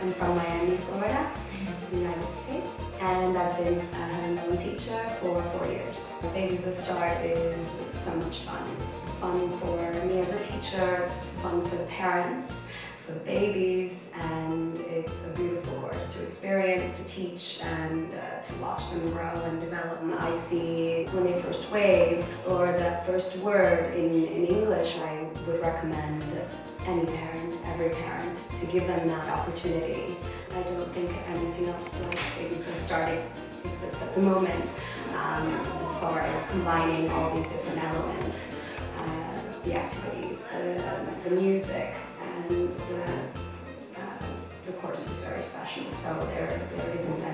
I'm from Miami, Florida, United States, and I've been a known teacher for four years. Baby's Best Start is so much fun. It's fun for me as a teacher, it's fun for the parents, for the babies, and it's a beautiful course to experience, to teach, and uh, to watch them grow and develop. I see when they first wave or that first word in, in English, I would recommend any parent, every parent, to give them that opportunity. I don't think anything else like Best Start in exists at the moment um, as far as combining all these different elements, uh, the activities, the, the music, and the, uh, the course is very special, so there, there isn't.